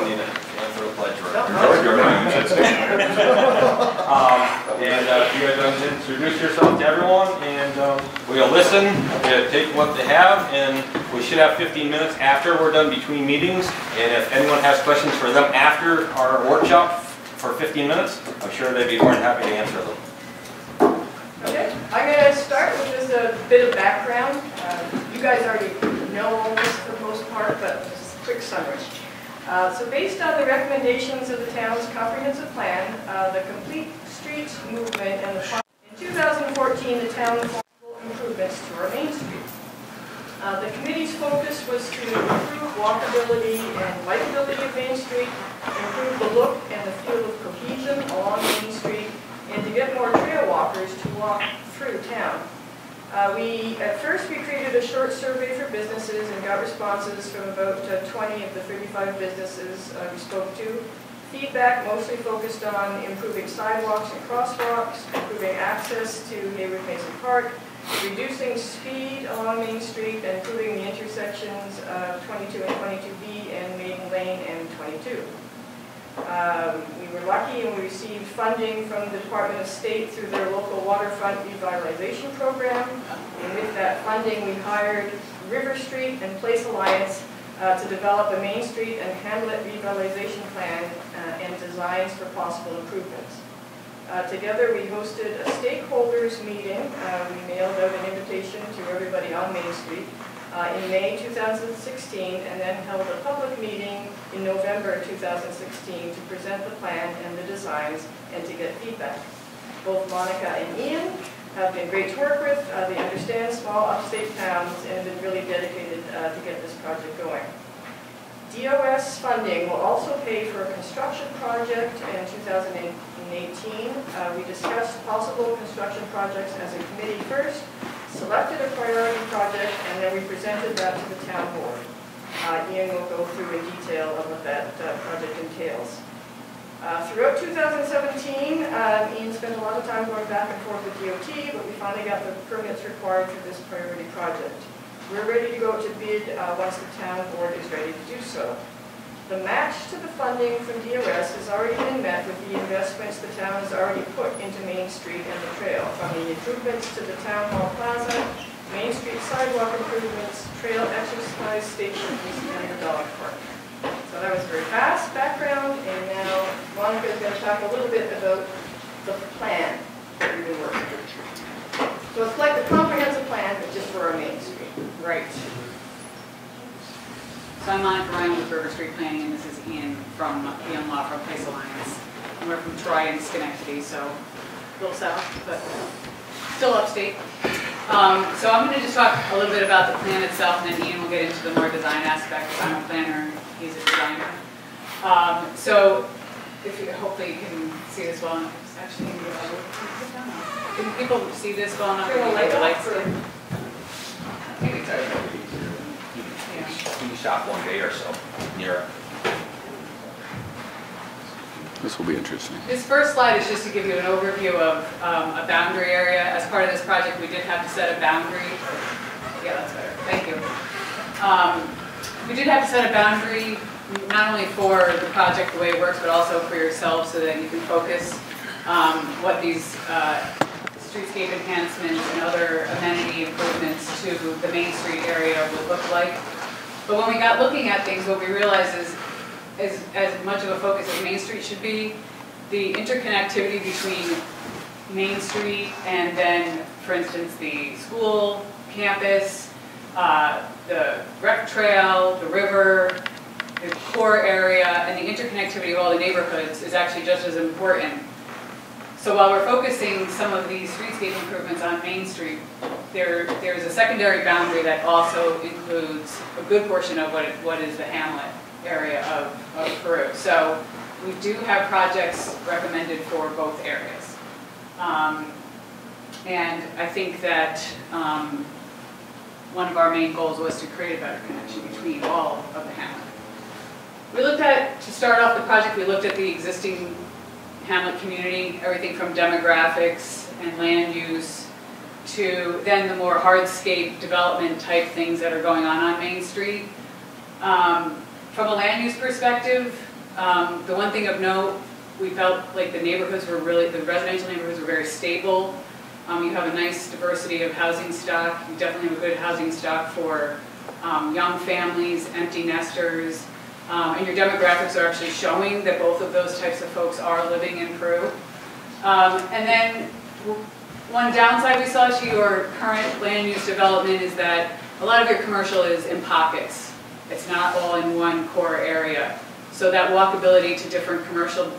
don't need it, stand for the pledge. No, right? no. Um, And uh, if you guys to introduce yourself to everyone, and um, we'll listen, uh, take what they have, and we should have 15 minutes after we're done between meetings. And if anyone has questions for them after our workshop for 15 minutes, I'm sure they'd be more than happy to answer them. Okay, I'm going to start with just a bit of background. Uh, You guys already know all this for the most part, but just a quick summary. Uh, So based on the recommendations of the town's comprehensive plan, uh, the complete streets movement and the, in 2014, the town formed improvements to our main street. Uh, The committee's focus was to improve walkability and bikeability of Main Street, improve the look and the feel of cohesion along Main Street, and to get more trail walkers to walk through town. Uh, We, at first, we created a short survey for businesses and got responses from about uh, 20 of the 35 businesses uh, we spoke to. Feedback mostly focused on improving sidewalks and crosswalks, improving access to Heyworth Mason Park, reducing speed along Main Street, and improving the intersections of 22 and 22B and Maiden Lane and 22. Um, We were lucky and we received funding from the Department of State through their local waterfront revitalization program. And with that funding, we hired River Street and Place Alliance uh, to develop a Main Street and Hamlet revitalization plan uh, and designs for possible improvements. Uh, Together, we hosted a stakeholders meeting. Uh, We mailed out an invitation to everybody on Main Street uh, in May 2016, and then held a public meeting in November 2016 to present the plan and the designs and to get feedback. Both Monica and Ian have been great to work with. Uh, They understand small upstate towns and have been really dedicated uh, to get this project going. DOS funding will also pay for a construction project in 2018. Uh, We discussed possible construction projects as a committee first, selected a priority project, and then we presented that to the town board. Uh, Ian will go through in detail of what that uh, project entails. Uh, Throughout 2017, uh, Ian spent a lot of time going back and forth with DOT, but we finally got the permits required for this priority project. We're ready to go to bid uh, once the town board is ready to do so. The match to the funding from DOS has already been met with the investments the town has already put into Main Street and the trail, from the improvements to the town hall plaza, Main Street sidewalk improvements, trail exercise stations, and the dog park. So that was very fast background, and now Monica is going to talk a little bit about the plan that we've been working on. So it's like the comprehensive plan, but just for our Main Street. Right. So I'm Monica Ryan with River Street Planning, and this is Ian from the Unlawful Place Alliance. And we're from Troy and Schenectady, so a little south, but still upstate. Um, So I'm going to just talk a little bit about the plan itself, and then Ian will get into the more design aspects. I'm a planner, he's a designer. Um, So if you, hopefully you can see this well enough. It's Actually, can people see this well enough? Turn the light off or- Maybe it's already- You can shop one day or so near it. This will be interesting. This first slide is just to give you an overview of um, a boundary area. As part of this project, we did have to set a boundary. Yeah, that's better, thank you. Um, We did have to set a boundary, not only for the project, the way it works, but also for yourselves so that you can focus um, what these uh, streetscape enhancements and other amenity improvements to the Main Street area would look like. But when we got looking at things, what we realized is as, as much of a focus as Main Street should be, the interconnectivity between Main Street and then, for instance, the school, campus, uh, the rec trail, the river, the core area, and the interconnectivity of all the neighborhoods is actually just as important. So while we're focusing some of these streetscape improvements on Main Street, there, there's a secondary boundary that also includes a good portion of what, what is the hamlet area of, of Peru. So we do have projects recommended for both areas. Um, And I think that um, one of our main goals was to create a better connection between all of the hamlet. We looked at, to start off the project, we looked at the existing hamlet community, everything from demographics and land use to then the more hardscape development type things that are going on on Main Street. Um, From a land use perspective, Um, The one thing of note, we felt like the neighborhoods were really, the residential neighborhoods were very stable. Um, You have a nice diversity of housing stock. You definitely have a good housing stock for um, young families, empty nesters. Um, And your demographics are actually showing that both of those types of folks are living in Peru. Um, And then one downside we saw to your current land use development is that a lot of your commercial is in pockets. It's not all in one core area. So that walkability to different commercial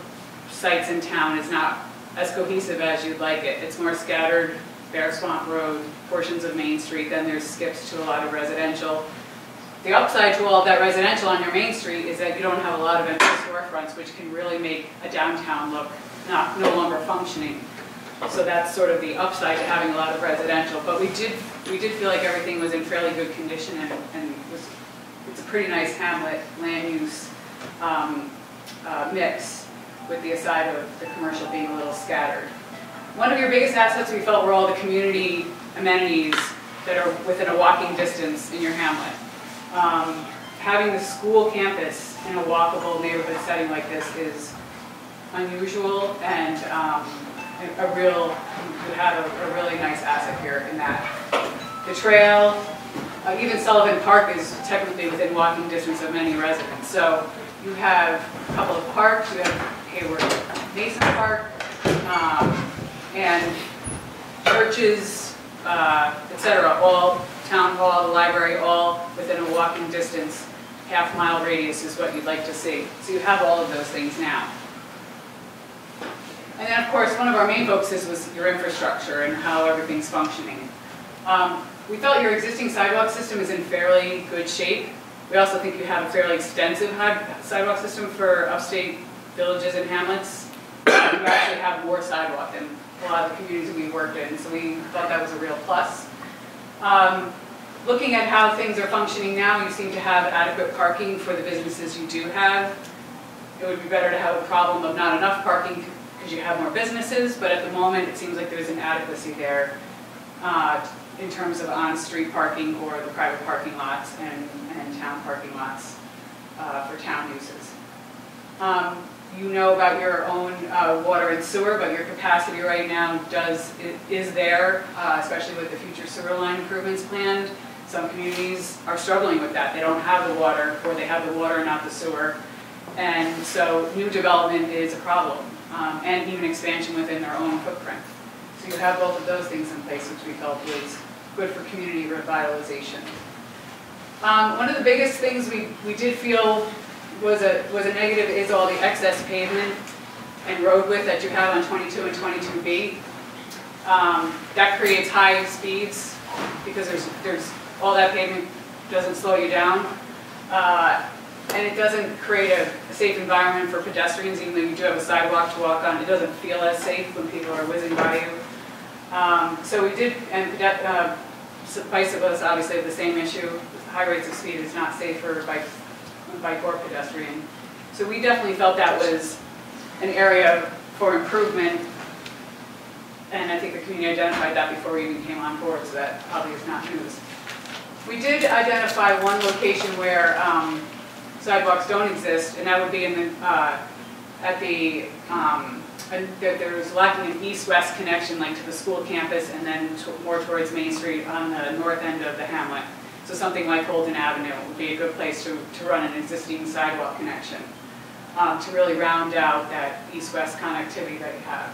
sites in town is not as cohesive as you'd like it. It's more scattered, Bear Swamp Road, portions of Main Street, then there's skips to a lot of residential. The upside to all of that residential on your Main Street is that you don't have a lot of empty storefronts, which can really make a downtown look not, no longer functioning. So that's sort of the upside to having a lot of residential. But we did, we did feel like everything was in fairly good condition and, and was, it's a pretty nice hamlet land use um, uh, mix with the aside of the commercial being a little scattered. One of your biggest assets we felt were all the community amenities that are within a walking distance in your hamlet. Um, Having the school campus in a walkable neighborhood setting like this is unusual and um, a real, you have a a really nice asset here in that. The trail, uh, even Sullivan Park is technically within walking distance of many residents. So you have a couple of parks, you have Heyworth Mason Park, um, and churches, uh, et cetera, all, town hall, the library, all within a walking distance, half mile radius is what you'd like to see. So you have all of those things now. And then, of course, one of our main focuses was your infrastructure and how everything's functioning. Um, We felt your existing sidewalk system is in fairly good shape. We also think you have a fairly extensive sidewalk system for upstate villages and hamlets. You actually have more sidewalk than a lot of the communities we worked in, so we thought that was a real plus. Um, Looking at how things are functioning now, you seem to have adequate parking for the businesses you do have. It would be better to have a problem of not enough parking because you have more businesses, but at the moment, it seems like there's an adequacy there uh, in terms of on-street parking or the private parking lots and, and town parking lots uh, for town uses. Um, You know about your own uh, water and sewer, but your capacity right now does, is there, uh, especially with the future sewer line improvements planned. Some communities are struggling with that. They don't have the water, or they have the water, and not the sewer. And so new development is a problem, um, and even expansion within their own footprint. So you have both of those things in place, which we felt was good for community revitalization. Um, One of the biggest things we, we did feel was a, was a negative is all the excess pavement and road width that you have on 22 and 22B. Um, That creates high speeds because there's, there's, all that pavement doesn't slow you down. Uh, And it doesn't create a safe environment for pedestrians, even though you do have a sidewalk to walk on. It doesn't feel as safe when people are whizzing by you. Um, So we did, and uh, bicyclists obviously have the same issue. High rates of speed is not safe for bike, bike or pedestrian. So we definitely felt that was an area for improvement. And I think the community identified that before we even came on board, so that probably is not news. We did identify one location where um, sidewalks don't exist, and that would be in the, uh, at the, um, there there was lacking an east-west connection like to the school campus and then to- more towards Main Street on the north end of the hamlet. So something like Holden Avenue would be a good place to, to run an existing sidewalk connection, um, to really round out that east-west connectivity that you have.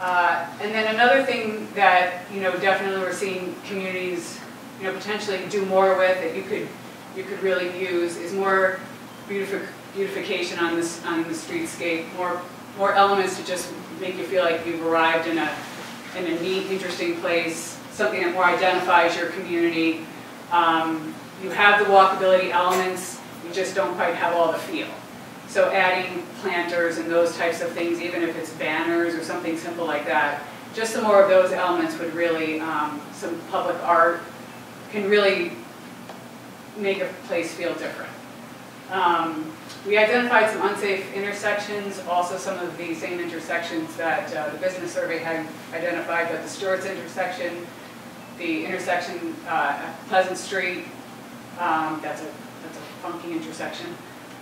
Uh, And then another thing that, you know, definitely we're seeing communities, you know, potentially do more with, that you could, you could really use, is more beautifi- beautification on this, on the streetscape, more, more elements to just make you feel like you've arrived in a, in a neat, interesting place, something that more identifies your community. Um, You have the walkability elements, you just don't quite have all the feel. So adding planters and those types of things, even if it's banners or something simple like that, just some more of those elements would really, um, some public art can really make a place feel different. Um, We identified some unsafe intersections, also some of the same intersections that uh, the business survey had identified, but the Stewart's intersection, the intersection uh, at Pleasant Street, um, that's a, that's a funky intersection.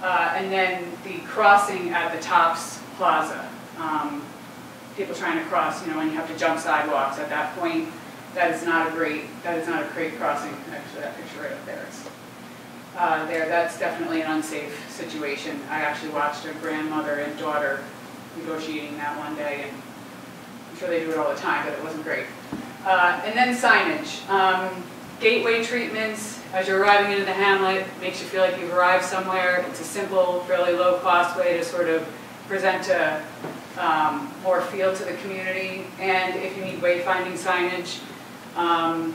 Uh, And then the crossing at the Tops Plaza. Um, People trying to cross, you know, and you have to jump sidewalks at that point, that is not a great, that is not a great crossing. Actually, that picture right up there is uh, there, that's definitely an unsafe situation. I actually watched a grandmother and daughter negotiating that one day, and I'm sure they do it all the time, but it wasn't great. Uh, And then signage. Um, Gateway treatments, as you're arriving into the hamlet, makes you feel like you've arrived somewhere. It's a simple, fairly low-cost way to sort of present a um, more feel to the community. And if you need wayfinding signage, um,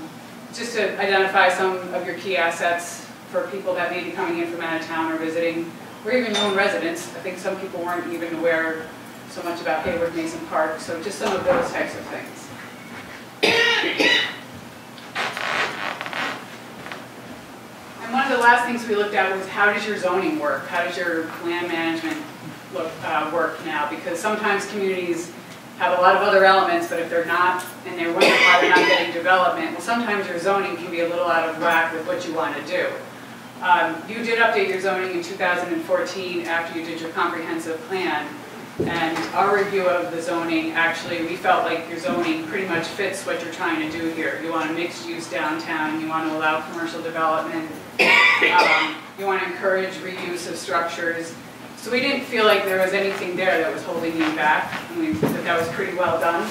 just to identify some of your key assets for people that may be coming in from out of town or visiting, or even known residents. I think some people weren't even aware so much about Heyworth Mason Park, so just some of those types of things. And one of the last things we looked at was how does your zoning work? How does your land management look, uh, work now? Because sometimes communities have a lot of other elements, but if they're not, and they're wondering why they're not getting development, well, sometimes your zoning can be a little out of whack with what you want to do. Um, You did update your zoning in 2014 after you did your comprehensive plan. And our review of the zoning, actually, we felt like your zoning pretty much fits what you're trying to do here. You want a mixed use downtown, you want to allow commercial development, um, you want to encourage reuse of structures. So we didn't feel like there was anything there that was holding you back. I mean, that that was pretty well done.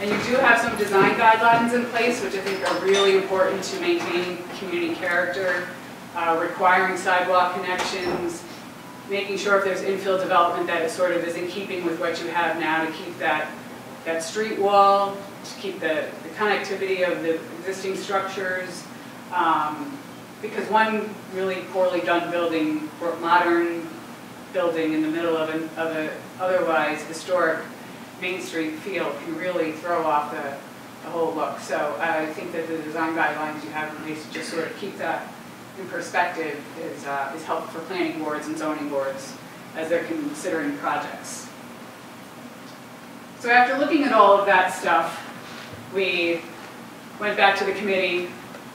And you do have some design guidelines in place, which I think are really important to maintaining community character, uh, requiring sidewalk connections, making sure if there's infill development that it sort of is in keeping with what you have now to keep that, that street wall, to keep the, the connectivity of the existing structures. Um, Because one really poorly done building, modern building in the middle of an, of a otherwise historic Main Street feel can really throw off the, the whole look. So I think that the design guidelines you have in place to just sort of keep that in perspective is, uh, is helpful for planning boards and zoning boards as they're considering projects. So after looking at all of that stuff, we went back to the committee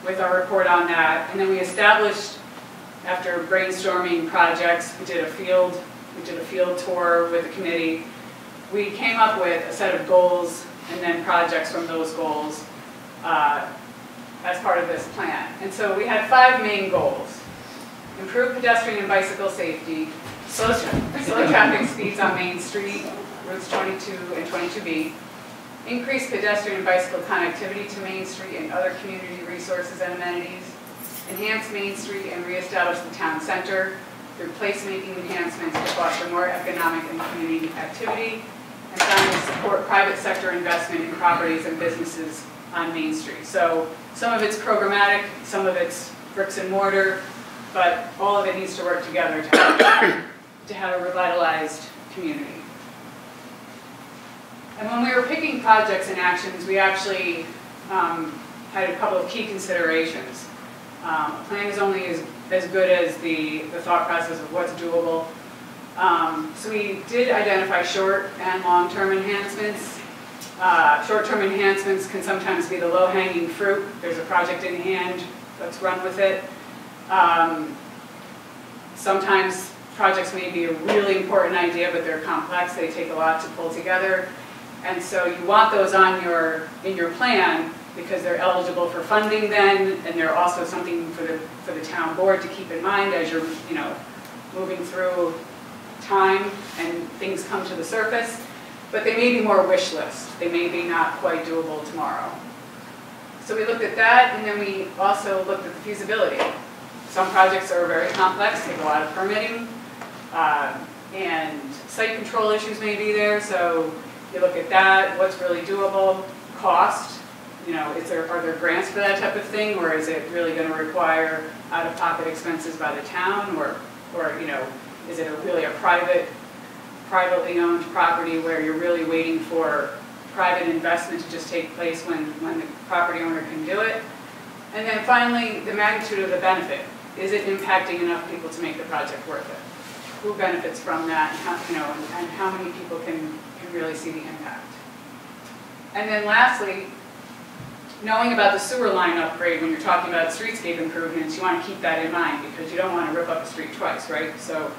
with our report on that, and then we established, after brainstorming projects, we did a field, we did a field tour with the committee. We came up with a set of goals and then projects from those goals. uh, as part of this plan. And so we had five main goals. Improve pedestrian and bicycle safety, slow, tra- slow traffic speeds on Main Street, routes 22 and 22B, increase pedestrian and bicycle connectivity to Main Street and other community resources and amenities, enhance Main Street and reestablish the town center through placemaking enhancements to foster more economic and community activity, and finally, support private sector investment in properties and businesses on Main Street. So some of it's programmatic, some of it's bricks and mortar, but all of it needs to work together to have, to have a revitalized community. And when we were picking projects and actions, we actually um, had a couple of key considerations. Um, A plan is only as, as good as the, the thought process of what's doable. Um, So we did identify short and long-term enhancements. Uh, Short-term enhancements can sometimes be the low-hanging fruit. There's a project in hand, let's run with it. Um, Sometimes projects may be a really important idea, but they're complex, they take a lot to pull together. And so you want those on your, in your plan, because they're eligible for funding then, and they're also something for the, for the town board to keep in mind as you're, you know, moving through time and things come to the surface. But they may be more wish list, they may be not quite doable tomorrow. So we looked at that, and then we also looked at the feasibility. Some projects are very complex, take a lot of permitting, uh, and site control issues may be there, so you look at that, what's really doable, cost, you know, is there, are there grants for that type of thing, or is it really gonna require out-of-pocket expenses by the town, or, or, you know, is it a- really a private, privately owned property where you're really waiting for private investment to just take place when, when the property owner can do it? And then finally, the magnitude of the benefit. Is it impacting enough people to make the project worth it? Who benefits from that, and how, you know, and- and how many people can, can really see the impact? And then lastly, knowing about the sewer line upgrade, when you're talking about streetscape improvements, you want to keep that in mind, because you don't want to rip up a street twice, right? So,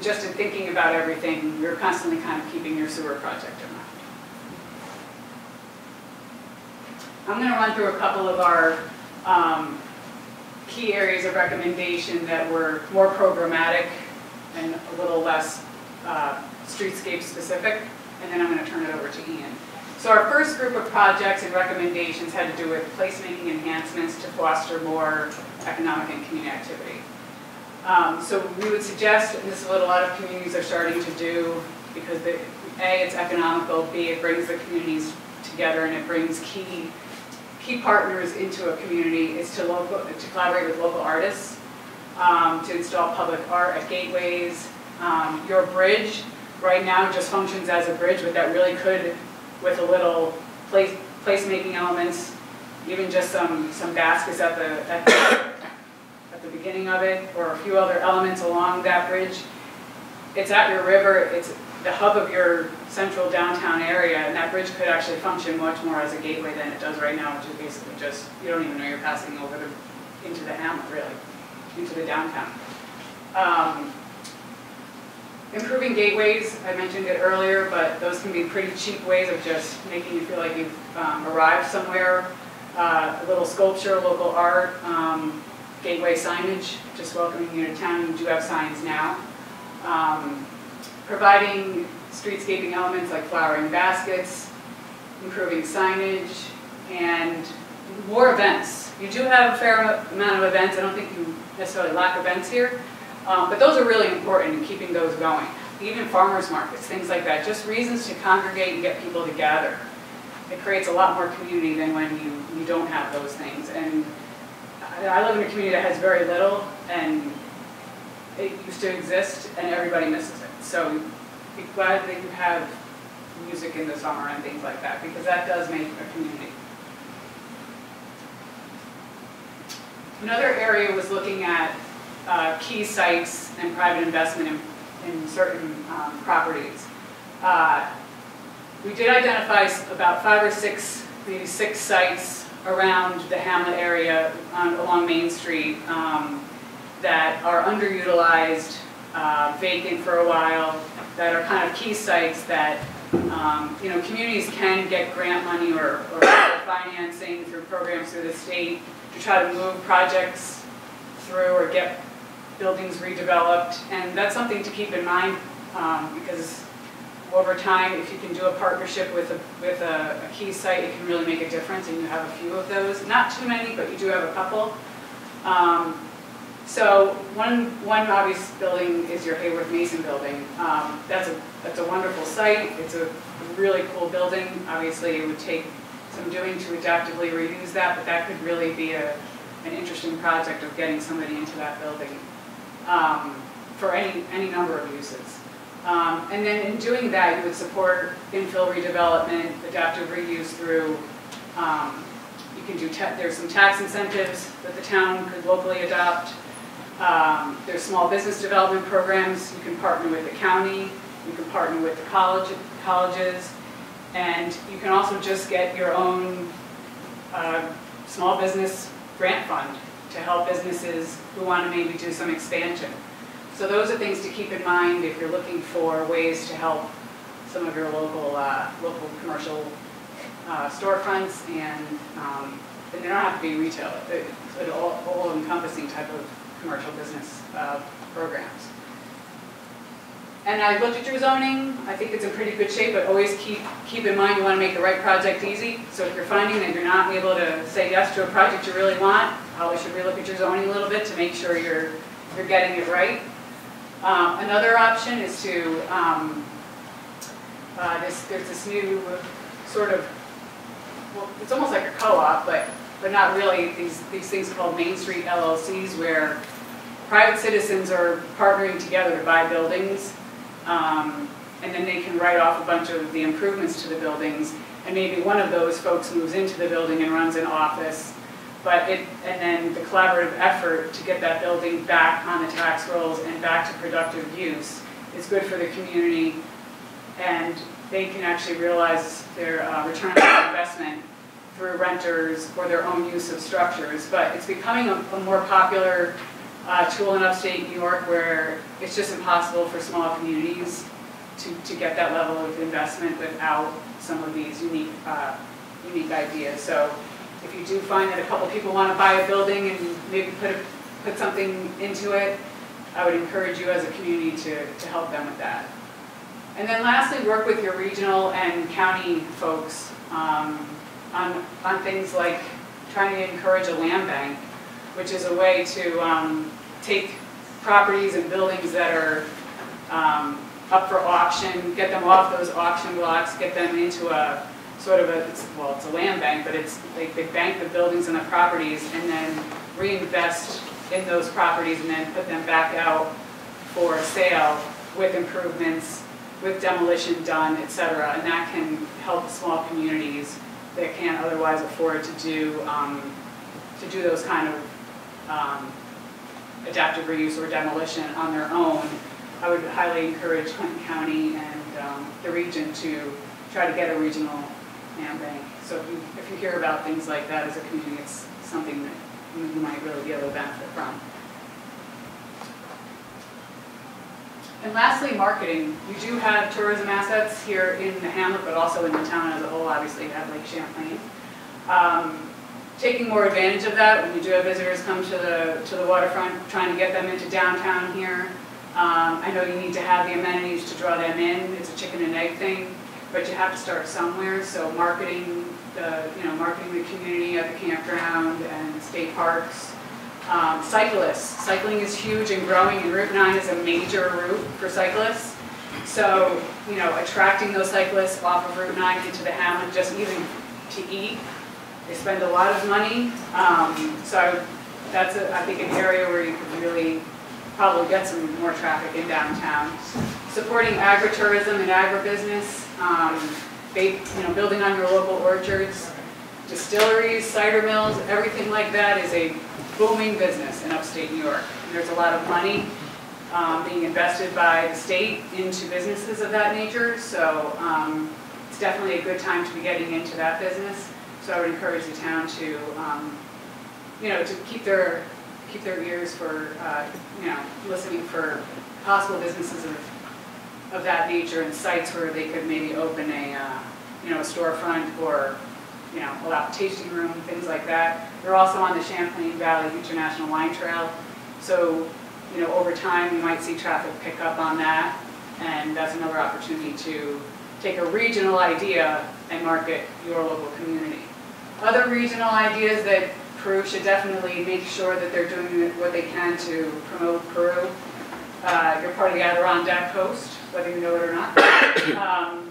just in thinking about everything, you're constantly kind of keeping your sewer project in mind. I'm going to run through a couple of our um, key areas of recommendation that were more programmatic and a little less uh, streetscape specific, and then I'm going to turn it over to Ian. So our first group of projects and recommendations had to do with placemaking enhancements to foster more economic and community activity. Um, So we would suggest, and this is what a lot of communities are starting to do, because the, A, it's economical, B, it brings the communities together and it brings key, key partners into a community, is to local, to collaborate with local artists, um, to install public art at gateways. Um, Your bridge, right now, just functions as a bridge, but that really could, with a little place, placemaking elements, even just some, some baskets at the, at the, at the beginning of it, or a few other elements along that bridge. It's at your river, it's the hub of your central downtown area, and that bridge could actually function much more as a gateway than it does right now, which is basically just, you don't even know you're passing over the, into the hamlet, really, into the downtown. Um, Improving gateways, I mentioned it earlier, but those can be pretty cheap ways of just making you feel like you've um, arrived somewhere. Uh, A little sculpture, local art, um, gateway signage, just welcoming you to town, you do have signs now. Um, Providing streetscaping elements like flowering baskets, improving signage, and more events. You do have a fair amount of events, I don't think you necessarily lack events here, um, But those are really important in keeping those going. Even farmers markets, things like that, just reasons to congregate and get people to gather. It creates a lot more community than when you, you don't have those things. And I I live in a community that has very little, and it used to exist, and everybody misses it. So be glad that you have music in the summer and things like that, because that does make a community. Another area was looking at uh, key sites and private investment in, in certain um, properties. Uh, We did identify about five or six, maybe six sites around the Hamlet area on- along Main Street um, that are underutilized, uh, vacant for a while, that are kind of key sites that, um, you know, communities can get grant money or or financing through programs through the state to try to move projects through or get buildings redeveloped, and that's something to keep in mind, um, because over time, if you can do a partnership with a, with a a key site, it can really make a difference, and you have a few of those, not too many, but you do have a couple. Um, So, one, one obvious building is your Heyworth Mason building. Um, That's a, that's a wonderful site, it's a really cool building, obviously, it would take some doing to adaptively reuse that, but that could really be a, an interesting project of getting somebody into that building um, for any, any number of uses. Um, And then in doing that, you would support infill redevelopment, adaptive reuse through, um, you can do, there's some tax incentives that the town could locally adopt. Um, There's small business development programs, you can partner with the county, you can partner with the college, colleges, and you can also just get your own uh, small business grant fund to help businesses who want to maybe do some expansion. So those are things to keep in mind if you're looking for ways to help some of your local, uh, local commercial uh, storefronts and, um, and they don't have to be retail, it's an all all encompassing type of commercial business uh, programs. And I looked at your zoning, I think it's in pretty good shape, but always keep, keep in mind you want to make the right project easy. So if you're finding that you're not able to say yes to a project you really want, probably should relook at your zoning a little bit to make sure you're, you're getting it right. Um, Another option is to, um, uh, this, there's this new sort of, well, it's almost like a co-op, but, but not really, these, these things called Main Street LLCs where private citizens are partnering together to buy buildings, um, and then they can write off a bunch of the improvements to the buildings, and maybe one of those folks moves into the building and runs an office, but it, and then the collaborative effort to get that building back on the tax rolls and back to productive use is good for the community, and they can actually realize their uh, return on investment through renters or their own use of structures, but it's becoming a, a more popular uh, tool in upstate New York where it's just impossible for small communities to, to get that level of investment without some of these unique, uh, unique ideas. So if you do find that a couple people want to buy a building and maybe put, a- put something into it, I would encourage you as a community to, to help them with that. And then lastly, work with your regional and county folks um, on, on things like trying to encourage a land bank, which is a way to um, take properties and buildings that are um, up for auction, get them off those auction blocks, get them into a sort of a, it's- well, it's a land bank, but it's, they, they bank the buildings and the properties and then reinvest in those properties and then put them back out for sale with improvements, with demolition done, et cetera. And that can help small communities that can't otherwise afford to do, um, to do those kind of, um, adaptive reuse or demolition on their own. I would highly encourage Clinton County and, um, the region to try to get a regional bank. So if you, if you hear about things like that as a community, it's something that you you might really be able to benefit from. And lastly, marketing. You do have tourism assets here in the hamlet, but also in the town as a whole, obviously you have Lake Champlain. Um, Taking more advantage of that, when you do have visitors come to the, to the waterfront, trying to get them into downtown here. Um, I know you need to have the amenities to draw them in, it's a chicken and egg thing, but you have to start somewhere, so marketing the, you know, marketing the community at the campground and state parks. Um, Cyclists, cycling is huge and growing, and Route 9 is a major route for cyclists. So, you know, attracting those cyclists off of Route 9 into the hamlet, just even to eat, they spend a lot of money. Um, So I- that's, a- I think, an area where you could really probably get some more traffic in downtown. Supporting agritourism and agribusiness, um, ba- you know, building on your local orchards, distilleries, cider mills, everything like that is a booming business in upstate New York. And There's a lot of money um, being invested by the state into businesses of that nature, so um, it's definitely a good time to be getting into that business. So I would encourage the town to, um, you know, to keep their, keep their ears for, uh, you know, listening for possible businesses of, of that nature and sites where they could maybe open a, uh, you know, a storefront or, you know, allow a tasting room, things like that. They're also on the Champlain Valley International Wine Trail, so, you know, over time, you might see traffic pick up on that, and that's another opportunity to take a regional idea and market your local community. Other regional ideas that Peru should definitely make sure that they're doing what they can to promote Peru. Uh, You're part of the Adirondack Coast, whether you know it or not. Um,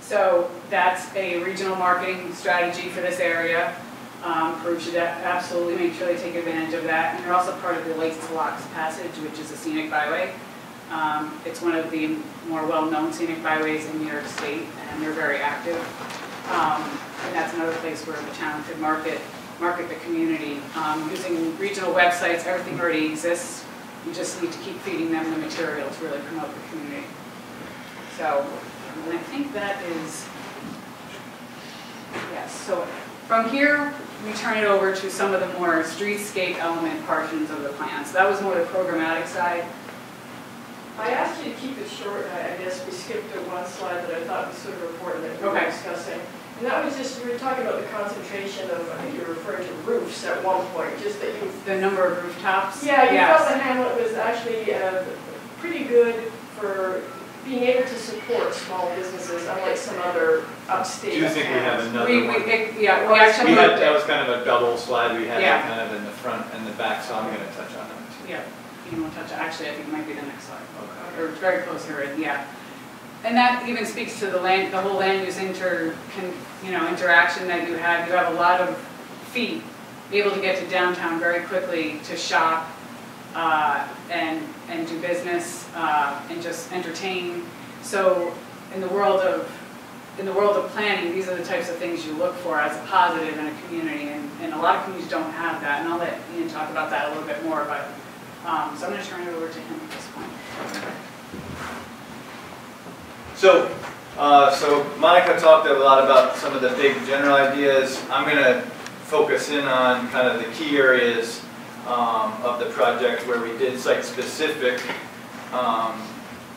So that's a regional marketing strategy for this area. Um, Peru should absolutely make sure they take advantage of that. And they're also part of the Lakes to Locks Passage, which is a scenic byway. Um, It's one of the more well-known scenic byways in New York State, and they're very active. Um, And that's another place where the town could market, market the community. Um, Using regional websites, everything already exists. You just need to keep feeding them the material to really promote the community. So, and I think that is, yes, so from here, we turn it over to some of the more streetscape element portions of the plan. So that was more the programmatic side. I asked you to keep it short, I guess we skipped to one slide that I thought was sort of important that we were Okay. discussing. And that was just, you were talking about the concentration of, I think you were referring to roofs at one point, just that you, The number of rooftops. yeah, you Yes. felt the hamlet was actually uh, pretty good for being able to support small businesses, unlike some other upstate Do you think we have another We, we, one? it- yeah, we We actually... We had, that was kind of a double slide, we had Yeah. kind of in the front and the back, so I'm gonna touch on that too. Yeah, you want to touch, actually, I think it might be the next slide. Okay. or very close here, yeah. And that even speaks to the land, the whole land use inter, can, you know, interaction that you have. You have a lot of feet able to get to downtown very quickly to shop, uh, and, and do business, uh, and just entertain. So in the world of, in the world of planning, these are the types of things you look for as a positive in a community, and, and a lot of communities don't have that, and I'll let Ian talk about that a little bit more, but, um, so I'm gonna turn it over to him at this point. So, Uh, so Monica talked a lot about some of the big general ideas. I'm going to focus in on kind of the key areas um, of the project where we did site-specific um,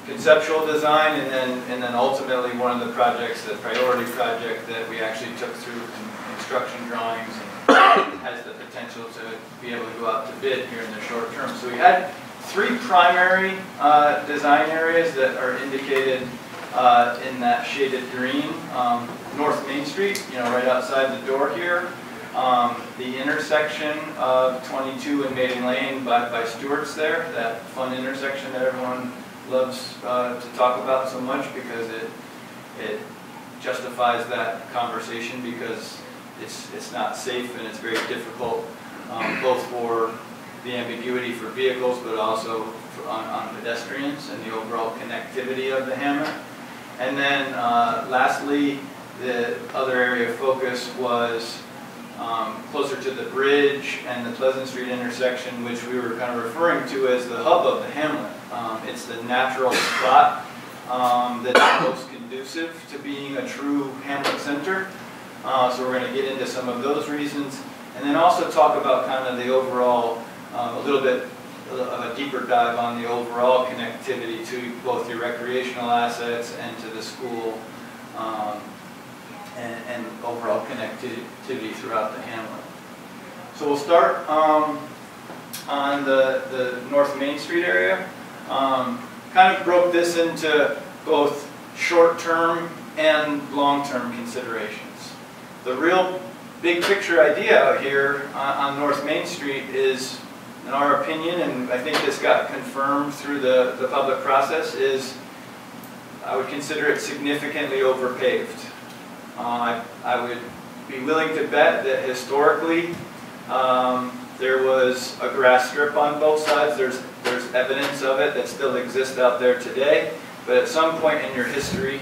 conceptual design and then, and then ultimately one of the projects, the priority project that we actually took through con- construction drawings and has the potential to be able to go out to bid here in the short term. So we had three primary uh, design areas that are indicated uh, in that shaded green. Um, North Main Street, you know, right outside the door here. Um, The intersection of 22 and Maiden Lane by by Stewart's there, that fun intersection that everyone loves uh, to talk about so much because it, it justifies that conversation because it's, it's not safe and it's very difficult, um, both for the ambiguity for vehicles, but also for- on, on pedestrians and the overall connectivity of the hamlet. And then uh, lastly, the other area of focus was um, closer to the bridge and the Pleasant Street intersection, which we were kind of referring to as the hub of the hamlet. Um, It's the natural spot um, that's most conducive to being a true hamlet center. Uh, So we're going to get into some of those reasons. And then also talk about kind of the overall, um, a little bit a deeper dive on the overall connectivity to both your recreational assets and to the school. um, and, and overall connectivity throughout the hamlet. So we'll start um, on the, the North Main Street area. Um, kind of broke this into both short-term and long-term considerations. The real big picture idea out here on, on North Main Street is, in our opinion, and I think this got confirmed through the, the public process, is I would consider it significantly overpaved. Uh, I I would be willing to bet that historically, um, there was a grass strip on both sides. There's, there's evidence of it that still exists out there today. But at some point in your history,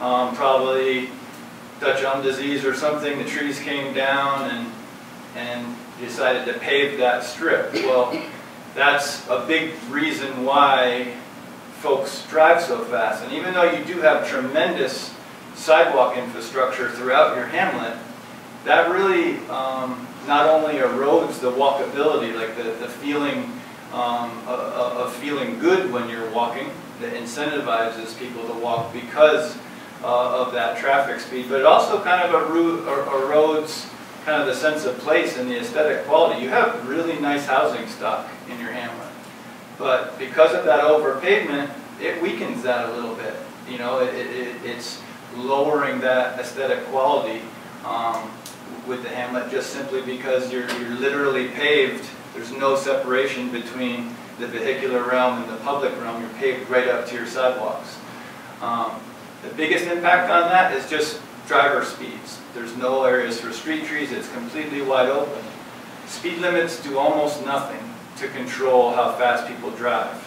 um, probably Dutch elm disease or something, the trees came down and, and decided to pave that strip. Well, that's a big reason why folks drive so fast. And even though you do have tremendous sidewalk infrastructure throughout your hamlet, that really um, not only erodes the walkability, like the, the feeling um, of, feeling good when you're walking, that incentivizes people to walk because uh, of that traffic speed, but it also kind of er- erodes kind of the sense of place and the aesthetic quality. You have really nice housing stock in your hamlet. But because of that overpavement, it weakens that a little bit. You know, it, it, it's lowering that aesthetic quality um, with the hamlet just simply because you're, you're literally paved. There's no separation between the vehicular realm and the public realm. You're paved right up to your sidewalks. Um, the biggest impact on that is just driver speeds. There's no areas for street trees. It's completely wide open. Speed limits do almost nothing to control how fast people drive.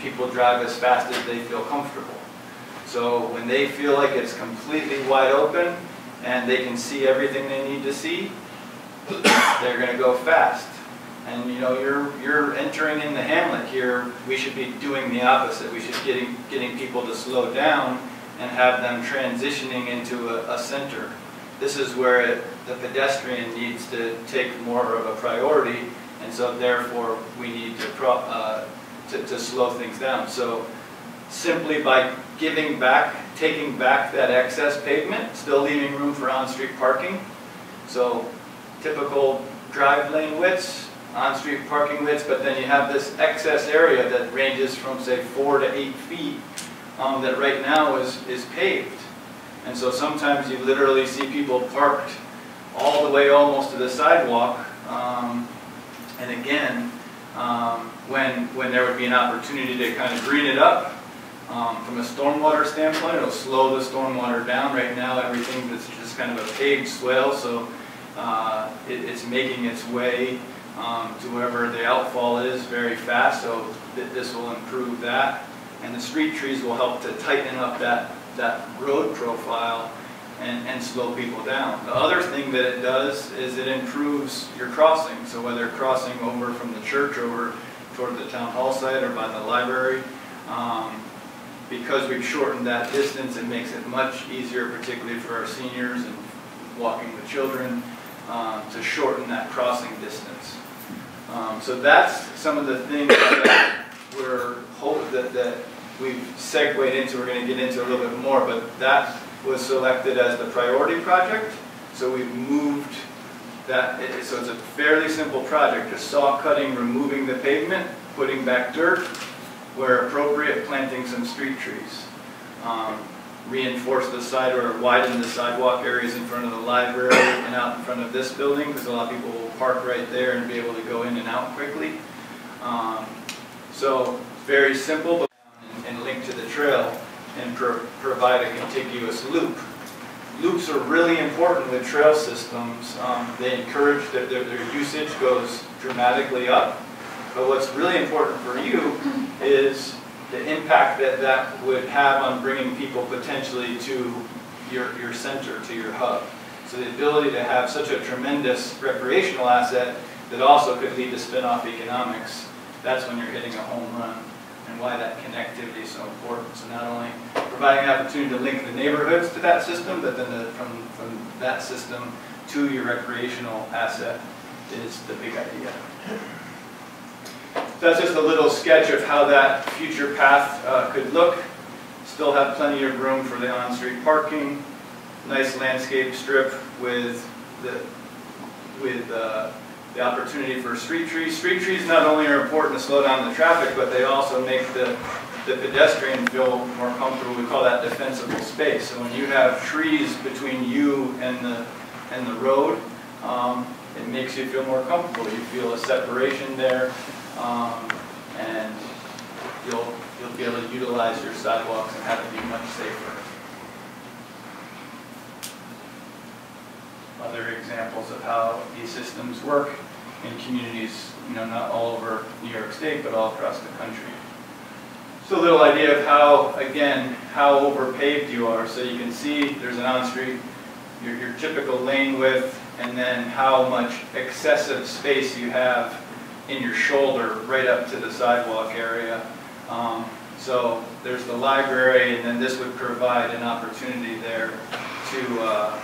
People drive as fast as they feel comfortable. So when they feel like it's completely wide open and they can see everything they need to see, they're going to go fast. And you know, you're you're entering in the hamlet here. We should be doing the opposite. We should be getting getting people to slow down and have them transitioning into a, a center. This is where it, the pedestrian needs to take more of a priority, and so therefore we need to, pro, uh, to, to slow things down. So simply by giving back, taking back that excess pavement, still leaving room for on-street parking. So typical drive lane widths, on-street parking widths, but then you have this excess area that ranges from say four to eight feet um, that right now is, is paved. And so sometimes you literally see people parked all the way almost to the sidewalk. Um, and again, um, when, when there would be an opportunity to kind of green it up, um, from a stormwater standpoint, it'll slow the stormwater down. Right now, everything is just kind of a paved swale, so uh, it, it's making its way um, to wherever the outfall is very fast, so th this will improve that. And the street trees will help to tighten up that, that road profile and, and slow people down. The other thing that it does is it improves your crossing. So whether crossing over from the church over toward the town hall site or by the library, um, because we've shortened that distance, it makes it much easier, particularly for our seniors and walking with children, um, to shorten that crossing distance. Um, So that's some of the things that we're, hope that, that we've segued into, we're gonna get into a little bit more, but that was selected as the priority project. So we've moved that, so it's a fairly simple project, just saw cutting, removing the pavement, putting back dirt, where appropriate, planting some street trees. Um, Reinforce the side or widen the sidewalk areas in front of the library and out in front of this building, because a lot of people will park right there and be able to go in and out quickly. Um, So, very simple, but and link to the trail and pro- provide a contiguous loop. Loops are really important with trail systems. Um, They encourage, that their, their usage goes dramatically up. But what's really important for you is the impact that that would have on bringing people potentially to your, your center, to your hub. So the ability to have such a tremendous recreational asset that also could lead to spin-off economics, that's when you're hitting a home run and why that connectivity is so important. So not only providing an opportunity to link the neighborhoods to that system, but then the- from, from that system to your recreational asset is the big idea. So That's just a little sketch of how that future path uh, could look. Still have plenty of room for the on-street parking, nice landscape strip with the, with uh, the opportunity for street trees. Street trees not only are important to slow down the traffic, but they also make the, the pedestrian feel more comfortable. We call that defensible space. So when you have trees between you and the, and the road, um, it makes you feel more comfortable. You feel a separation there, um, and you'll, you'll be able to utilize your sidewalks and have it be much safer. Other examples of how these systems work in communities, you know, not all over New York State, but all across the country. Just a little idea of how, again, how overpaved you are. So you can see there's an on-street, your, your typical lane width, and then how much excessive space you have in your shoulder right up to the sidewalk area. Um, So there's the library, and then this would provide an opportunity there to, uh,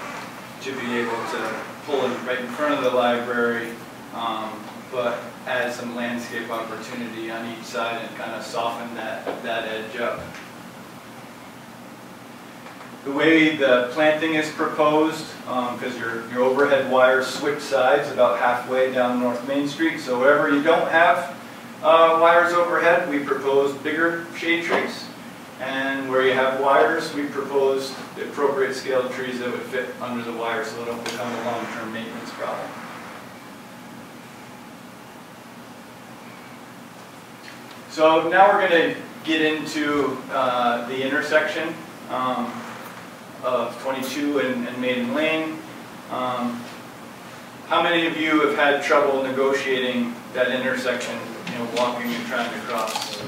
to be able to pull in right in front of the library, um, but add some landscape opportunity on each side and kind of soften that, that edge up. The way the planting is proposed, because your, your overhead wires switch sides about halfway down North Main Street, so wherever you don't have uh, wires overhead, we propose bigger shade trees. And where you have wires, we propose the appropriate scaled trees that would fit under the wires so they don't become a long-term maintenance problem. So now we're going to get into uh, the intersection um, of 22 and and Maiden Lane. Um, How many of you have had trouble negotiating that intersection, you know, walking and trying to cross?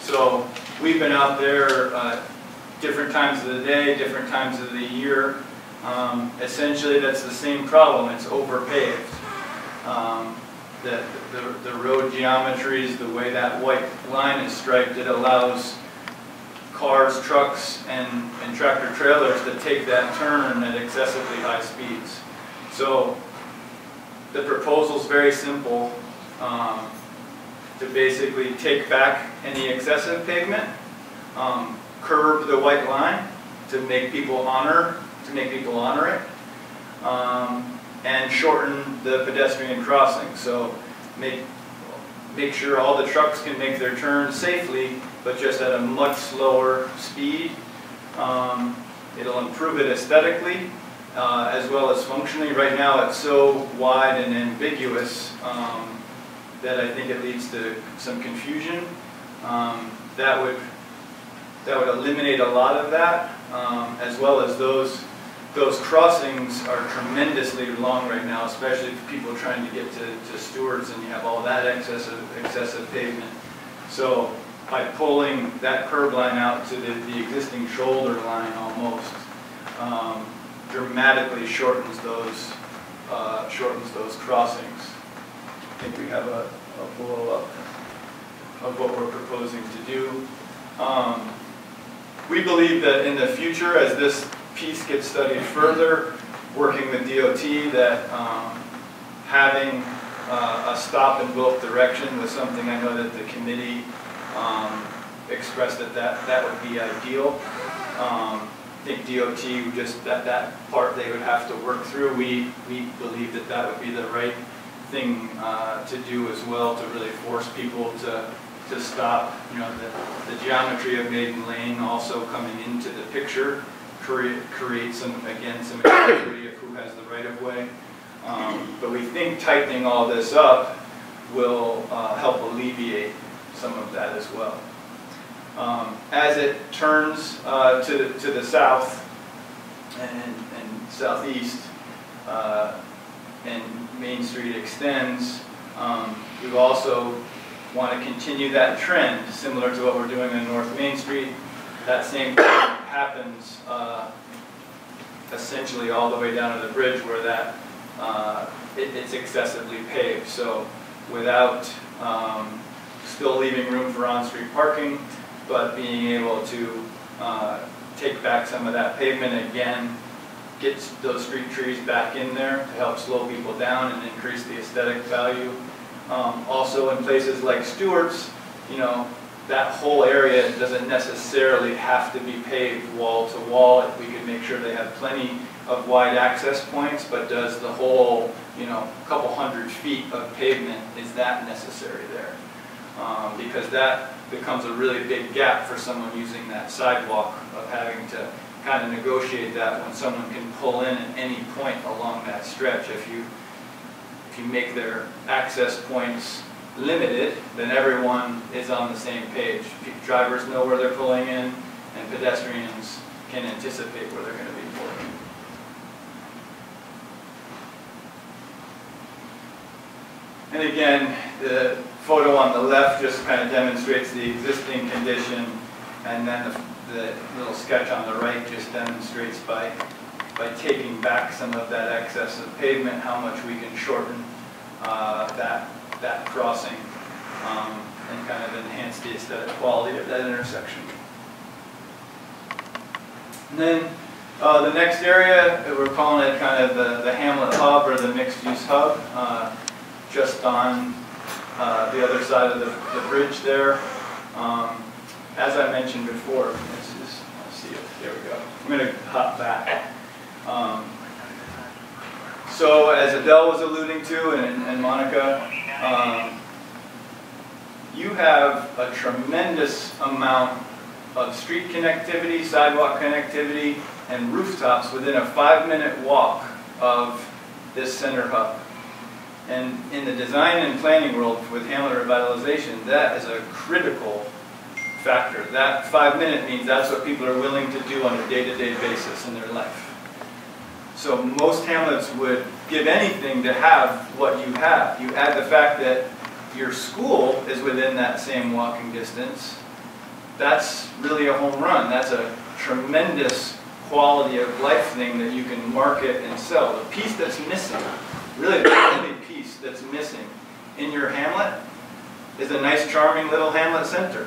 So we've been out there uh, different times of the day, different times of the year. Um, Essentially, that's the same problem, it's overpaved. Um, The, the- road geometries, the way that white line is striped, it allows cars, trucks, and and tractor trailers to take that turn at excessively high speeds. So the proposal is very simple, um, to basically take back any excessive pavement, um, curb the white line to make people honor, to make people honor it, um, and shorten the pedestrian crossing. So make, make sure all the trucks can make their turns safely, but just at a much slower speed. Um, It'll improve it aesthetically, uh, as well as functionally. Right now, it's so wide and ambiguous um, that I think it leads to some confusion. Um, That would, that would eliminate a lot of that, um, as well as those, those crossings are tremendously long right now, especially for people trying to get to, to Stewart's and you have all that excessive, excessive pavement. So by pulling that curb line out to the, the existing shoulder line almost, um, dramatically shortens those, uh, shortens those crossings. I think we have a, a blow up of what we're proposing to do. Um, we believe that in the future, as this piece gets studied further, working with DOT, that um, having uh, a stop in both direction was something I know that the committee um, expressed that that, that would be ideal. Um, I think DOT, just that, that part they would have to work through. We, we believe that that would be the right thing uh, to do as well, to really force people to, to stop. You know, the, the geometry of Maiden Lane also coming into the picture create, create some, again, some ambiguity of who has the right of way. Um, But we think tightening all this up will uh, help alleviate some of that as well. Um, As it turns uh, to, the- to the south and, and southeast, uh, and Main Street extends, um, we also want to continue that trend, similar to what we're doing on North Main Street. That same thing happens uh, essentially all the way down to the bridge where that, uh, it- it's excessively paved. So without um, still leaving room for on-street parking, but being able to uh, take back some of that pavement again, get those street trees back in there to help slow people down and increase the aesthetic value. Um, Also in places like Stewart's, you know, that whole area doesn't necessarily have to be paved wall to wall. If We could make sure they have plenty of wide access points, but does the whole, you know, couple hundred feet of pavement, is that necessary there? Um, Because that becomes a really big gap for someone using that sidewalk of having to kind of negotiate that when someone can pull in at any point along that stretch. If you, if you make their access points limited, then everyone is on the same page. Drivers know where they're pulling in, and pedestrians can anticipate where they're going to be pulling in. And again, the photo on the left just kind of demonstrates the existing condition, and then the the little sketch on the right just demonstrates by, by taking back some of that excess of pavement, how much we can shorten uh, that, that crossing um, and kind of enhance the aesthetic quality of that intersection. And then uh, the next area, we're calling it kind of the, the Hamlet Hub or the mixed-use hub, uh, just on uh, the other side of the, the bridge there. Um, as I mentioned before, this is, let's see, it. there we go. I'm going to hop back. Um, so as Adele was alluding to and, and Monica, um, you have a tremendous amount of street connectivity, sidewalk connectivity, and rooftops within a five-minute walk of this center hub. And in the design and planning world with Hamlet revitalization, that is a critical factor. That five minute means that's what people are willing to do on a day-to-day basis in their life. So most hamlets would give anything to have what you have. You add the fact that your school is within that same walking distance, that's really a home run. That's a tremendous quality of life thing that you can market and sell. The piece that's missing, really the only piece that's missing in your hamlet is a nice charming little hamlet center.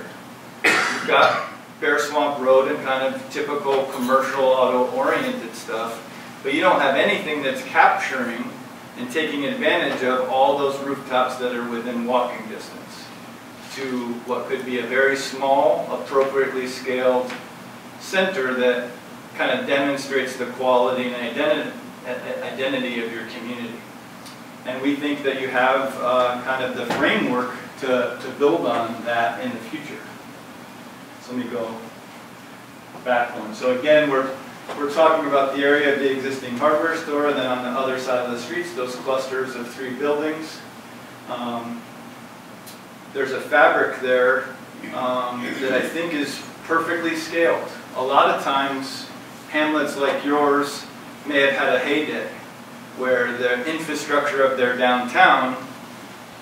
You've got Bear Swamp Road and kind of typical commercial auto-oriented stuff, but you don't have anything that's capturing and taking advantage of all those rooftops that are within walking distance to what could be a very small, appropriately scaled center that kind of demonstrates the quality and identity, identity of your community. And we think that you have uh, kind of the framework to, to build on that in the future. So let me go back one. So again, we're, we're talking about the area of the existing hardware store, and then on the other side of the streets, those clusters of three buildings. Um, there's a fabric there um, that I think is perfectly scaled. A lot of times, hamlets like yours may have had a heyday where the infrastructure of their downtown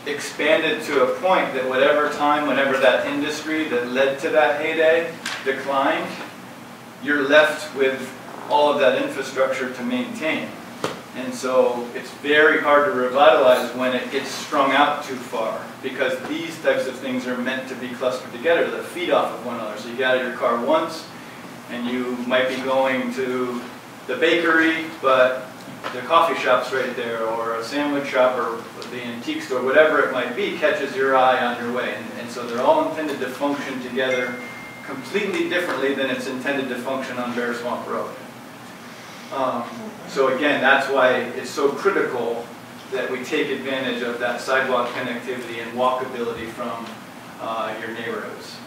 expanded to a point that whatever time, whenever that industry that led to that heyday declined, you're left with all of that infrastructure to maintain. And so it's very hard to revitalize when it gets strung out too far because these types of things are meant to be clustered together, that feed off of one another. So you get out of your car once, and you might be going to the bakery, but the coffee shop's right there, or a sandwich shop, or the antique store, whatever it might be, catches your eye on your way. And, and so they're all intended to function together completely differently than it's intended to function on Bear Swamp Road. Um, so again, that's why it's so critical that we take advantage of that sidewalk connectivity and walkability from uh, your neighborhoods.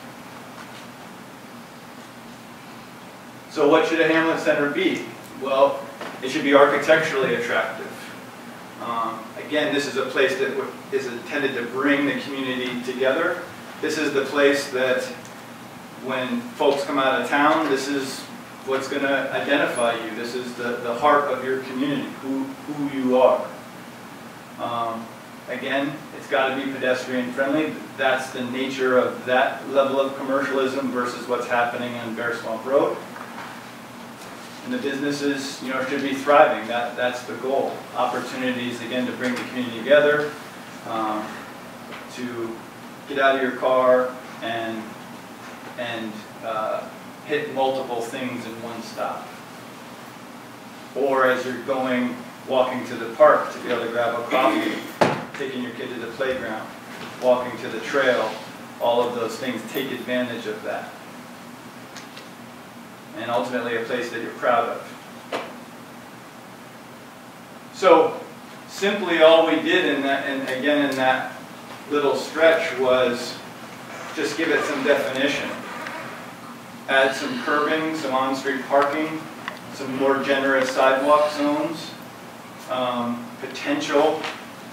So what should a Hamlet Center be? Well, it should be architecturally attractive. Um, Again, this is a place that is intended to bring the community together. This is the place that when folks come out of town, this is what's going to identify you. This is the, the heart of your community, who, who you are. Um, Again, it's got to be pedestrian friendly. That's the nature of that level of commercialism versus what's happening on Bear Swamp Road. And the businesses, you know, should be thriving. That, that's the goal. Opportunities, again, to bring the community together, um, to get out of your car and, and uh, hit multiple things in one stop. Or as you're going, walking to the park to be able to grab a coffee, taking your kid to the playground, walking to the trail, all of those things, take advantage of that. And ultimately a place that you're proud of. So simply all we did in that, and again in that little stretch was just give it some definition. Add some curbing, some on-street parking, some more generous sidewalk zones, um, potential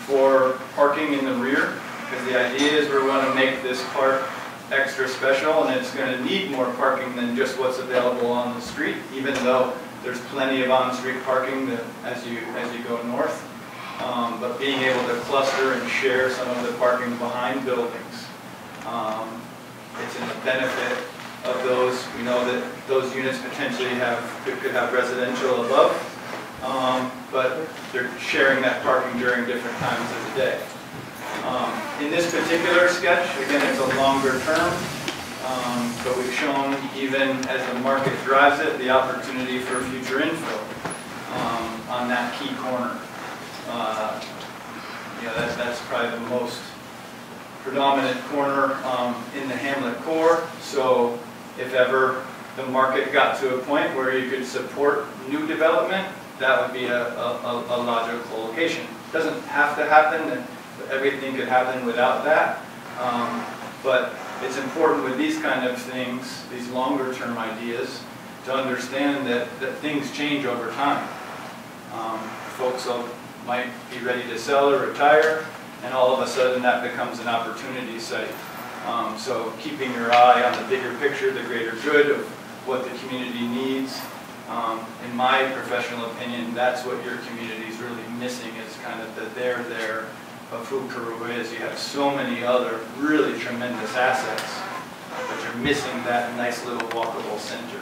for parking in the rear, because the idea is we're going to make this park extra special, and it's going to need more parking than just what's available on the street, even though there's plenty of on-street parking that, as you, as you go north. Um, But being able to cluster and share some of the parking behind buildings. Um, It's in the benefit of those, we know that those units potentially have, could have residential above, um, but they're sharing that parking during different times of the day. Um, In this particular sketch, again, it's a longer term, um, but we've shown even as the market drives it, the opportunity for future infill um, on that key corner. Uh, You know, that's, that's probably the most predominant corner um, in the Hamlet core. So if ever the market got to a point where you could support new development, that would be a, a, a logical location. It Doesn't have to happen, everything could happen without that. Um, But it's important with these kind of things, these longer term ideas, to understand that, that things change over time. Um, Folks will- might be ready to sell or retire, and all of a sudden that becomes an opportunity site. Um, So keeping your eye on the bigger picture, the greater good of what the community needs. Um, In my professional opinion, that's what your community is really missing, is kind of the there, there of who Karuba is. You have so many other really tremendous assets, but you're missing that nice little walkable center.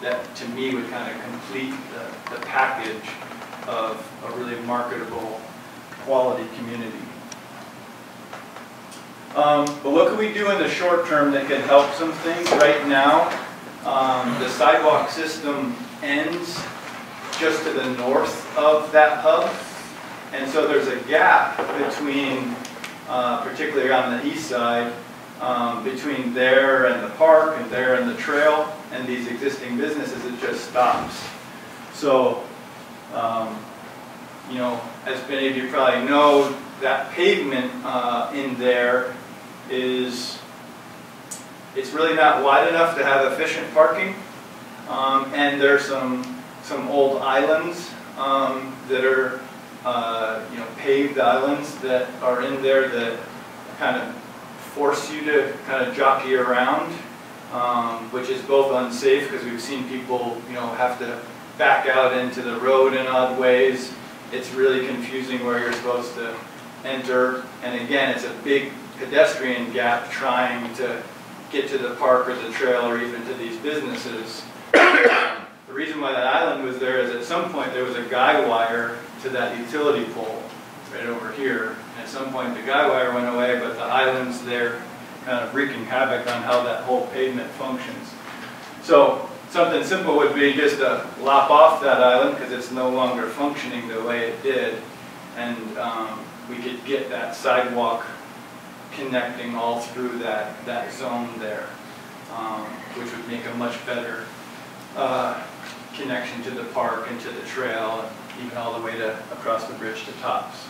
That, to me, would kind of complete the, the package of a really marketable, quality community. Um, But what can we do in the short term that can help some things? Right now, um, the sidewalk system ends just to the north of that hub. And so there's a gap between, uh, particularly on the east side, um, between there and the park and there and the trail and these existing businesses, it just stops. So, um, you know, as many of you probably know, that pavement uh, in there is, it's really not wide enough to have efficient parking. Um, And there's some, some old islands um, that are, uh, you know, paved islands that are in there that kind of force you to kind of jockey around, um, which is both unsafe because we've seen people, you know, have to back out into the road in odd ways. It's really confusing where you're supposed to enter. And again, it's a big pedestrian gap trying to get to the park or the trail or even to these businesses. The reason why that island was there is at some point there was a guy wire to that utility pole right over here. At some point the guy wire went away, but the island's there kind of wreaking havoc on how that whole pavement functions. So something simple would be just to lop off that island because it's no longer functioning the way it did. And um, we could get that sidewalk connecting all through that, that zone there, um, which would make a much better uh, connection to the park and to the trail, and even all the way to, across the bridge to Tops.